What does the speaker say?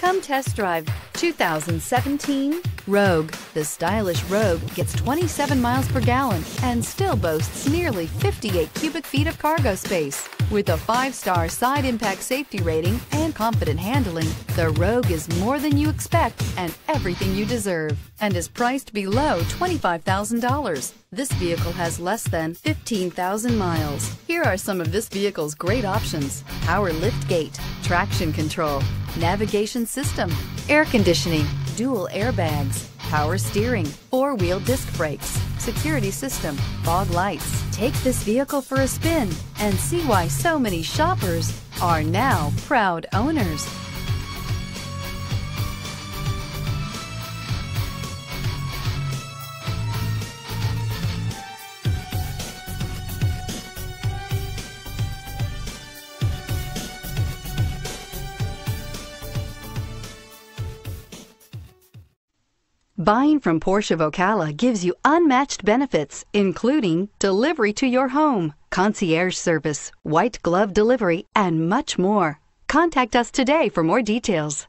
Come test drive 2017 Rogue. The stylish Rogue gets 27 miles per gallon and still boasts nearly 58 cubic feet of cargo space. With a five-star side impact safety rating and confident handling, the Rogue is more than you expect and everything you deserve and is priced below $25,000. This vehicle has less than 15,000 miles. Here are some of this vehicle's great options. Power lift gate, traction control, navigation system, air conditioning, dual airbags, power steering, four-wheel disc brakes, security system, fog lights. Take this vehicle for a spin and see why so many shoppers are now proud owners. Buying from Porsche of Ocala gives you unmatched benefits, including delivery to your home, concierge service, white glove delivery, and much more. Contact us today for more details.